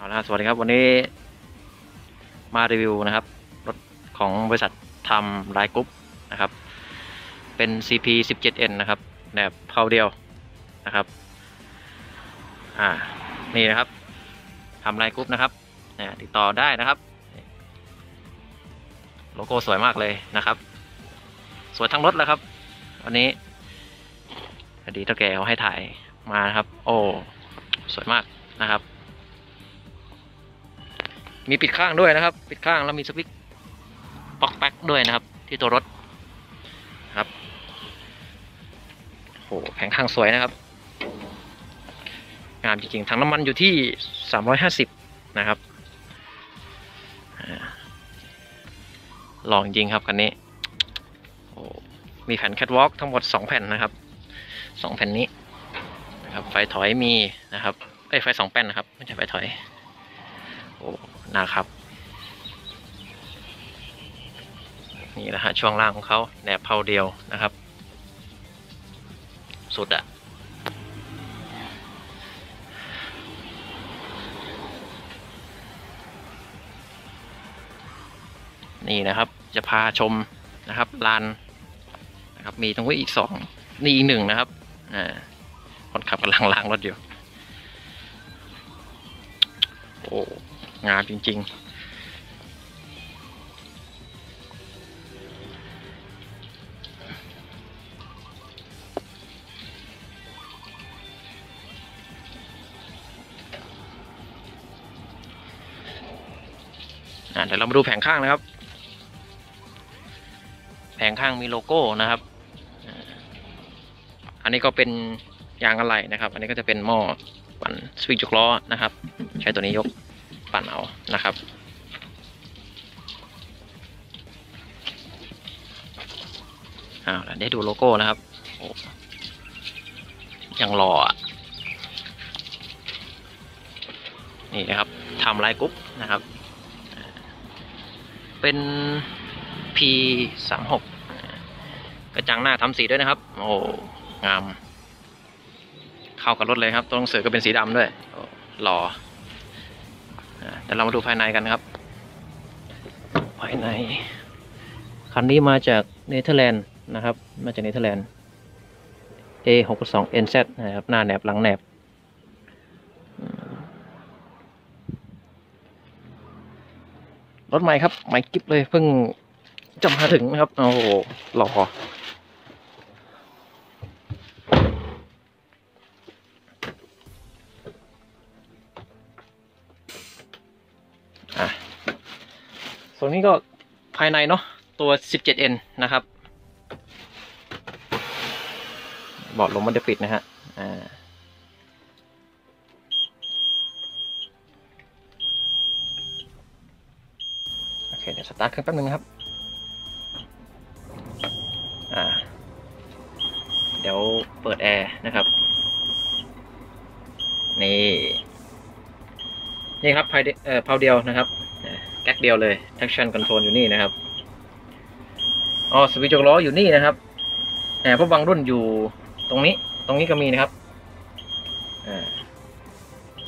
เอาละสวัสดีครับวันนี้มารีวิวนะครับ รถของบริษัท Timeline Group นะครับ เป็น CP 17N นะครับแบบเพลาเดียวนะครับอ่านี่นะครับ Timeline Group นะครับติดต่อได้นะครับ โลโก้สวยมากเลยนะครับ สวยทั้งรถแล้วครับ วันนี้อดีตเถ้าแก่เขาให้ถ่ายมานะครับ โอ้สวยมากนะครับ มีปิดข้างด้วยนะครับ ปิดข้างแล้วมีสวิตช์ปอกแป๊กด้วยนะครับ ที่ตัวรถครับโอ้แผงข้างสวยนะครับ งามจริงๆถังน้ำมันอยู่ที่ 350 นะครับอ่าลองจริงครับคันนี้มีแผ่นแคทวอล์กทั้งหมด 2 แผ่นนะครับ 2 แผ่นนี้นะครับไฟถอยมีนะครับเอ้ไฟสองแป้นนะครับ ไม่ใช่ไฟถอย โอ้ นะครับ นี่นะฮะช่วงล่างของเขาแหนบเพาเดียวนะครับ สุดอะนี่นะครับจะพาชมนะครับลานนะครับมีตรงนี้อีกสองนี่อีกหนึ่งนะครับอ่าคนขับกำลังล้างรถอยู่โอ้ งามจริงๆอะเดี๋ยวเรามาดูแผงข้างนะครับ แผงข้างมีโลโก้นะครับ อันนี้ก็เป็นยางอะไหล่นะครับ อันนี้ก็จะเป็นหม้อปั่นสวิตช์ยกล้อนะครับ ใช้ตัวนี้ยก ปั่นเอานะครับ อ้าวได้ดูโลโก้นะครับโอ้ยังรออะนี่นะครับ Timeline Group นะครับ เป็น P สามหกกระจังหน้าทำสีด้วยนะครับ โอ้งาม เข้ากับรถเลยครับ ตัวหนังสือก็เป็นสีดำด้วยหล่อ เดี๋ยวเรามาดูภายในกันครับ ภายใน คันนี้มาจากเนเธอร์แลนด์นะครับ มาจากเนเธอร์แลนด์ A 6 2 NZ นะครับ หน้าแหนบหลังแหนบ รถใหม่ครับ ใหม่กิ๊บเลยเพิ่งจะมาถึงนะครับ โอ้โหหล่อ ส่วนนี้ก็ภายในเนาะตัว 17N นะครับเบาะลมมันจะปิดนะฮะอ่าโอเคเดี๋ยวสตาร์ทเครื่องแป๊บนึงนะครับอ่าเดี๋ยวเปิดแอร์นะครับ นี่ นี่ครับพายเอ่อพาวเดียวนะครับ แก๊กเดียวเลย traction control อยู่นี่นะครับอ๋อสวิตช์ยกล้ออยู่นี่นะครับแอบพราะบางรุ่นอยู่ตรงนี้ ตรงนี้ก็มีนะครับอ่า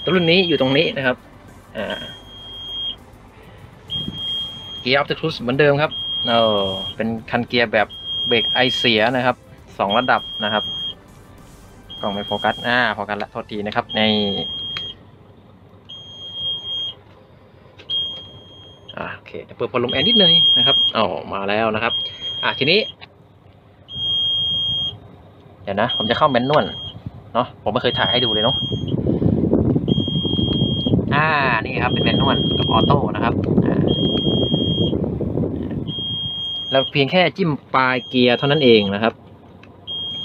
ตัวรุ่นนี้อยู่ตรงนี้นะครับอ่าเกียร์ Opticruise เหมือนเดิมครับเออเป็นคันเกียร์แบบเบรกไอเสียนะครับสองระดับนะครับกล้องไม่โฟกัสอ่าโฟกัสละโทษทีนะครับใน อ่าโอเคเดี๋ยวเปิดพัดลมแอร์นิดนึงนะครับอ๋อมาแล้วนะครับ อะทีนี้ เดี๋ยวนะ ผมจะเข้าแมนนวลเนาะผมไม่เคยถ่ายให้ดูเลยเนาะอ่านี่ครับเป็นแมนนวลกับออโต้นะครับอ่าแล้วเพียงแค่จิ้มปลายเกียร์เท่านั้นเองนะครับ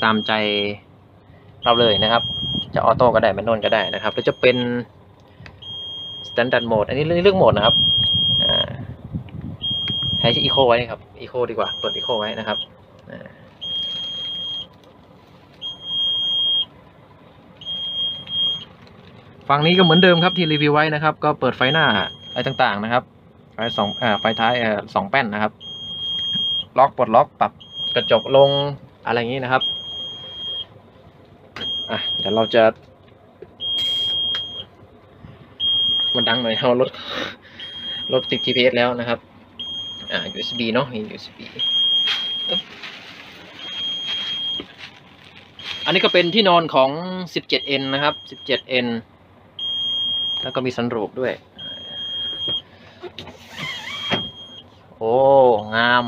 ตามใจเราเลยนะครับ จะออโต้ก็ได้แมนนวลก็ได้นะครับแล้วจะเป็น standard mode อันนี้เรื่องเรื่องโหมดนะครับ ใช้อีโคไว้ครับอีโคดีกว่าเปิดอีโคไว้นะครับฝั่งนี้ก็เหมือนเดิมครับที่รีวิวไว้นะครับ ก็เปิดไฟหน้าอะไรต่างๆนะครับ ไฟสองอไฟท้ายสองแป้นนะครับ ล็อกปลดล็อกปรับกระจกลงอะไรอย่างนี้นะครับอะเดี๋ยวเราจะ มันดังหน่อยเอารถรถติด GPS แล้วนะครับ อ่า USB เนาะมี USB อันนี้ก็เป็นที่นอนของ 17N นะครับ 17N แล้วก็มีสันรูปด้วย โอ้ งาม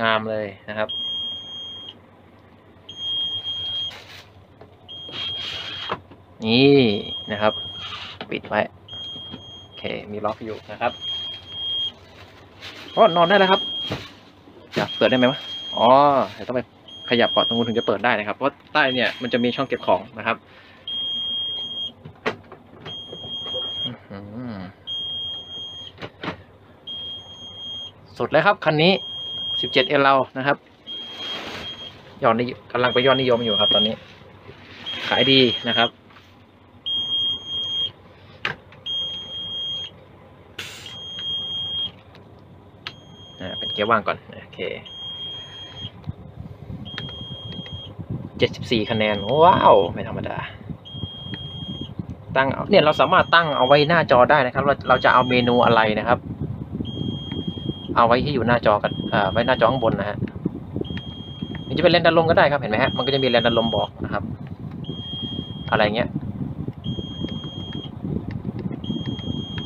งามเลยนะครับ นี่นะครับ ปิดไว้ โอเค มีล็อกอยู่นะครับ ก็นอนได้แล้วครับจะเปิดได้ไหมวะอ๋อเดี๋ยวต้องไปขยับก่อนตรงนู้นถึงจะเปิดได้นะครับ เพราะใต้เนี่ยมันจะมีช่องเก็บของนะครับสุดแล้วครับ คันนี้ 17 เอเรานะครับยอดนิยกำลังไปยอดนิยมอยู่ครับ ตอนนี้ ขายดีนะครับ อ่าเป็นเกียร์ว่างก่อนโอเคเจ็ดสิบี่คะแนน ว้าว ไม่ธรรมดา ตั้งเนี่ยเราสามารถตั้งเอาไว้หน้าจอได้นะครับ เราเราจะเอาเมนูอะไรนะครับ เอาไว้ที่อยู่หน้าจอกันอ่าไว้หน้าจอข้างบนนะฮะนี่จะเป็นแรงดันลมก็ได้ครับเห็นไหมฮะมันก็จะมีแรงดันลมบอกนะครับ อะไรเงี้ย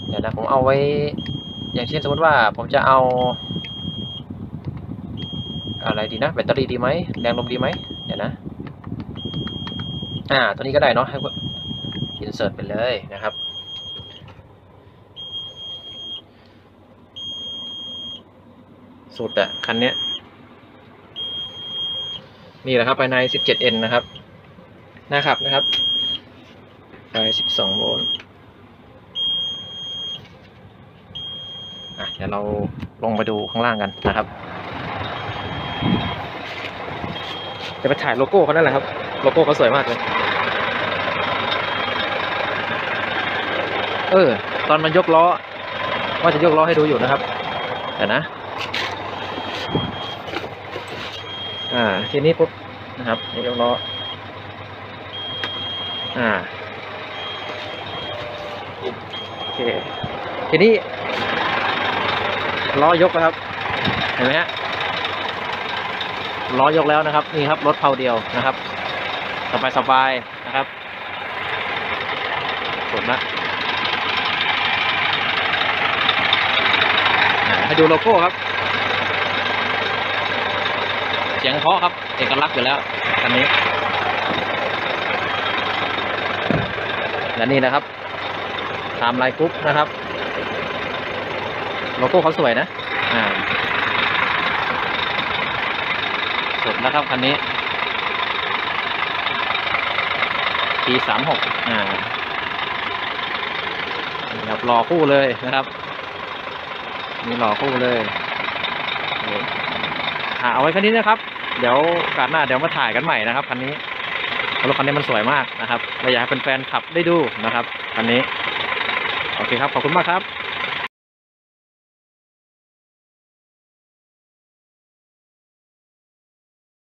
เดี๋ยวนะผมเอาไว้ อย่างเช่นสมมติว่าผมจะเอา อะไรดีนะแบตเตอรี่ดีไหมแรงลมดีไหมเดี๋ยวนะอ่าตัวนี้ก็ได้เนาะให้อินเสิร์ตไปเลยนะครับสุดอะคันเนี้ยนี่แหละครับภายใน 17N นะครับหน้าขับนะครับไฟ12 โวลต์อะเดี๋ยวเราลงไปดูข้างล่างกันนะครับ จะไปถ่ายโลโก้เขานั่นแหละครับ โลโก้เขาสวยมากเลย เออ ตอนมันยกล้อ ว่าจะยกล้อให้ดูอยู่นะครับเดี๋ยวนะ อ่า ทีนี้ปุ๊บนะครับยกล้อ อ่าโอเคทีนี้ล้อยกแล้วครับ เห็นไหมฮะ ล้อยกแล้วนะครับ นี่ครับรถเพาเดียวนะครับ สบายสบายๆนะครับสดนะอ่าให้ดูโลโก้ครับ เสียงเพราะครับ เอกลักษณ์อยู่แล้วคันนี้และนี่นะครับ Timeline Group นะครับ โลโก้เขาสวยนะ อ่า สุดแล้วครับคันนี้ P สามหกอ่านี่ครับรอคู่เลยนะครับมีรอคู่เลยอ่าเอาไว้คันนี้นะครับ เดี๋ยวโอกาสหน้าเดี๋ยวมาถ่ายกันใหม่นะครับคันนี้รถคันนี้มันสวยมากนะครับเราอยากให้เป็นแฟนๆขับได้ดูนะครับคันนี้ โอเคครับ ขอบคุณมากครับ